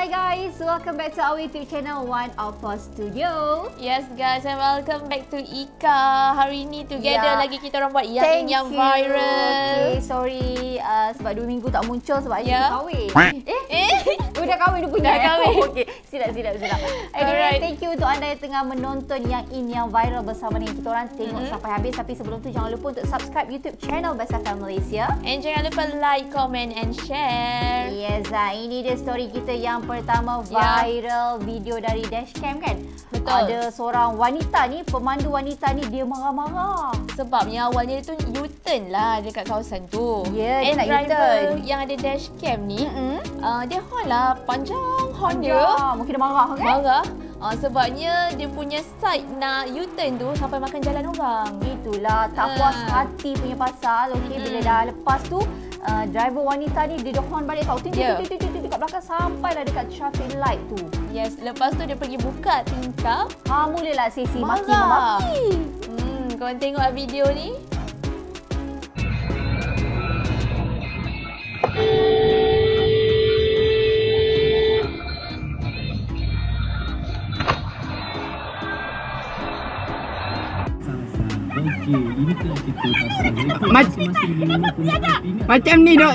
Hi guys, welcome back to our YouTube channel One of Us Studio. Yes guys and welcome back to Ika. Hari ni together Yeah. lagi kita orang buat yang Thank yang you. viral. Okay, sorry uh, sebab dua minggu tak muncul sebab Yeah. yeah. kahwin. eh? Eh? Dah kahwin dia punya. Dah kahwin. Oh, okay. Silap, silap, silap. Anyway, Alright. thank you untuk anda yang tengah menonton yang ini yang viral bersama dengan kita orang. Tengok Mm-hmm. sampai habis. Tapi sebelum tu jangan lupa untuk subscribe YouTube channel Best FM Malaysia. And jangan lupa like, comment and share. Yes, ah, ini dia story kita yang pertama viral video dari dashcam kan. Betul. Ada seorang wanita ni, pemandu wanita ni dia marah-marah. Sebabnya awalnya dia tu U-turn lah dekat kawasan tu. Ya, dia And nak U-turn. yang ada dashcam ni, Mm-mm. uh, dia horn lah panjang horn dia. Mungkin dia marah kan? Marah. Uh, sebabnya dia punya side nak U-turn tu sampai makan jalan orang. Itulah tak Ah. puas hati punya pasal. Okey, Mm-mm. bila dah lepas tu uh, driver wanita ni dia dah horn balik tau. Ting ting ting ting ting kat belakang sampailah dekat traffic light tu. Yes, lepas tu dia pergi buka tingkap. Ha mulalah sesi maki Marah. memaki. Hmm, korang tengok lah video ni. Ni. Macam ni dok.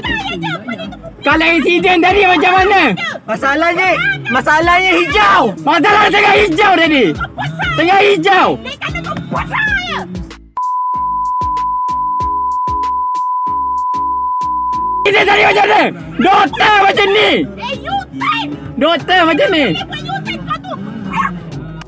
Kalau insiden tadi macam mana? Masalahnya masalahnya hijau. Masalah tengah hijau tadi. Tengah hijau. Ini tadi macam mana? Doktor macam ni. Doktor macam ni.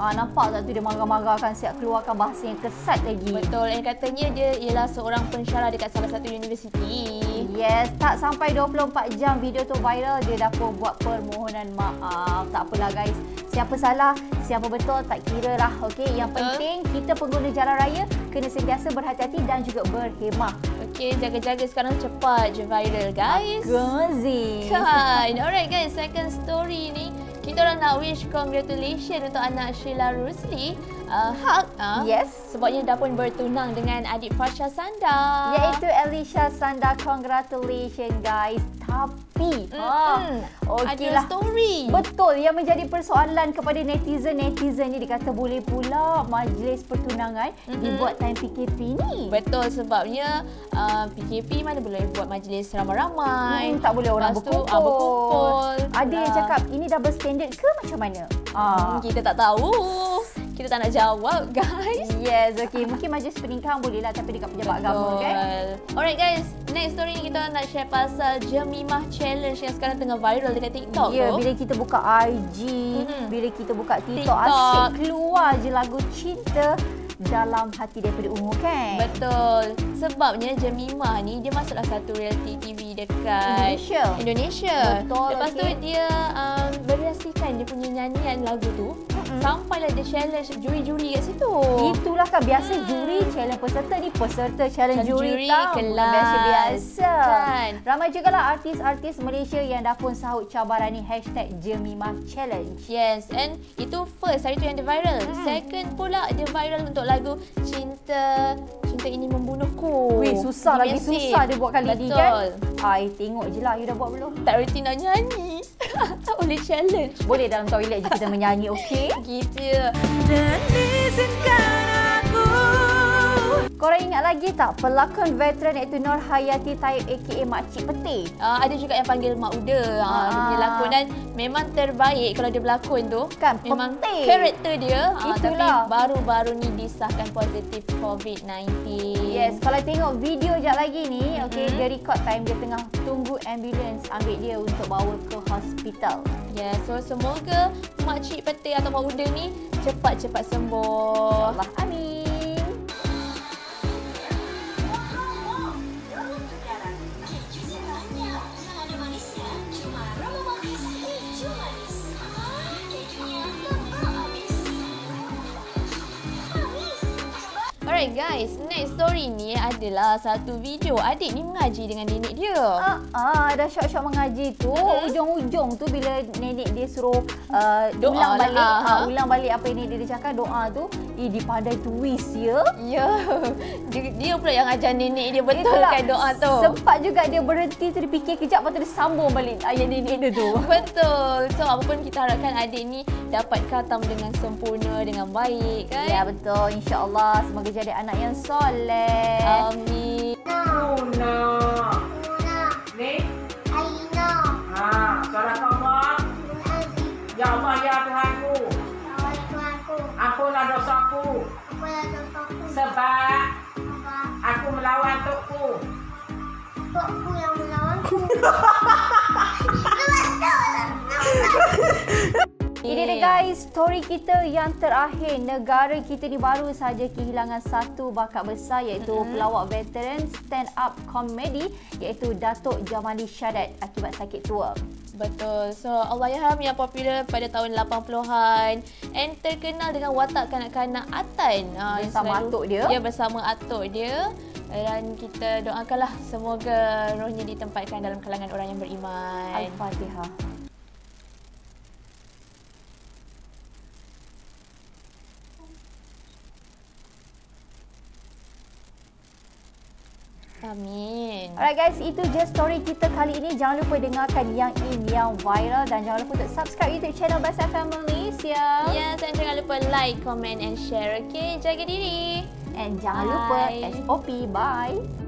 Ah nampak tak tu dia marah-marah kan siap keluarkan bahasa yang kesat lagi. Betul, and katanya dia ialah seorang pensyarah dekat salah satu universiti. Yes, tak sampai 24 jam video tu viral, dia dah pun buat permohonan maaf. Tak apalah guys, siapa salah, siapa betul, tak kira lah. Okay, yang Betul. penting kita pengguna jalan raya kena sentiasa berhati-hati dan juga berhemah. Okey, jaga-jaga sekarang cepat je viral guys. Gazi. Kan. Alright guys, second story ni kita orang nak wish congratulations untuk anak Sheila Rusli, uh, Hak. Uh, Yes. Sebabnya dah pun bertunang dengan adik Fasha Sanda. Iaitu Alicia Sanda, congratulations guys. Tapi, ha, Mm-mm. okey Ada lah. story. Betul, yang menjadi persoalan kepada netizen-netizen ni dikata boleh pula majlis pertunangan Mm-mm. dibuat time PKP ni. Betul sebabnya uh, PKP mana boleh buat majlis ramai-ramai. Hmm, tak boleh orang Lepas tu, berkumpul. ah, berkumpul. Ada yang Ah. cakap ini double standard ke macam mana? Hmm, Ah. kita tak tahu. Kita tak nak jawab guys. Yes, okay. Mungkin majlis pernikahan boleh lah tapi dekat pejabat agama kan? Alright guys, next story ni kita nak share pasal Jemimah Challenge yang sekarang tengah viral dekat TikTok Ya, tu. bila kita buka IG, Mm-mm. bila kita buka TikTok, TikTok. asyik keluar je lagu cinta dalam hati daripada Ungu kan? Betul. Sebabnya Jemimah ni dia masuklah satu reality TV dekat Indonesia. Indonesia. Betul, Lepas tu okey. dia beriasikan dia punya nyanyian lagu tu. Mm-mm. Sampailah dia challenge juri-juri kat situ. Itulah kan biasa juri challenge peserta ni peserta challenge Challenge juri, juri, tau. kelas. Biasa-biasa. Kan? Ramai juga lah artis-artis Malaysia yang dah pun sahut cabaran ni hashtag Jemimah Challenge. Yes, and itu first hari tu yang dia viral. Hmm. Second pula dia viral untuk lagu Cinta Cinta Ini Membunuhku. Weh, susah lagi Di Mesir. susah dia buat kali ni kan. Betul. Ai, tengok je lah. You dah buat belum? Tak reti nak nyanyi. Tak boleh challenge. Boleh dalam toilet je kita menyanyi, okey? Gitu je. Korang ingat lagi tak pelakon veteran iaitu Nur Hayati Taib aka Makcik Peti? Uh, ada juga yang panggil Mak Uda. Uh, dia punya Ah. lakon dan memang terbaik kalau dia berlakon tu. Kan, memang penting. karakter dia. Uh, tapi baru-baru ni disahkan positif COVID-19. Yes, kalau tengok video jap lagi ni, okey, Mhm. dia record time dia tengah tunggu ambulans ambil dia untuk bawa ke hospital. Yes, so semoga Makcik Peti atau Mak Uda ni cepat-cepat sembuh. Allah amin. Alright guys, next story ni adalah satu video adik ni mengaji dengan nenek dia. Ah, ah dah syok-syok mengaji tu, Mhm. ujung-ujung tu bila nenek dia suruh uh, Doa ulang lah, balik, ah, ah, ha. ulang balik apa yang nenek dia cakap doa tu, eh dia pandai twist ya. Ya, dia, dia pula yang ajar nenek dia betulkan doa tu. Sempat juga dia berhenti tu dia fikir kejap lepas tu dia sambung balik ayat nenek dia tu. Betul. So apa pun kita harapkan adik ni dapat khatam dengan sempurna dengan baik kan. Ya betul, insya-Allah semoga jadi anak yang soleh. Amin. Luna. Ni? Alina. Ha, suara. Aziz. Ya Allah, ya Tuhanku. Ampunlah dosaku. Apa yang dosaku? Sebab Apa? aku melawan Tukku. Tokku yang melawanku. Guys, story kita yang terakhir. Negara kita ni baru saja kehilangan satu bakat besar iaitu mm-hmm. pelawak veteran stand up comedy iaitu Datuk Jamali Syadat akibat sakit tua. Betul. So Allahyarham yang popular pada tahun 80-an and terkenal dengan watak kanak-kanak Atan. Ah, Bersama selalu- atuk dia. Ya, bersama atuk dia. Dan kita doakanlah semoga rohnya ditempatkan dalam kalangan orang yang beriman. Al-Fatihah. Amin. Alright guys, itu je story kita kali ini. Jangan lupa dengarkan yang in yang viral dan jangan lupa untuk subscribe YouTube channel Best FM Malaysia. Ya, dan jangan lupa like, comment and share. Okay, jaga diri. And jangan Bye. lupa SOP. Bye.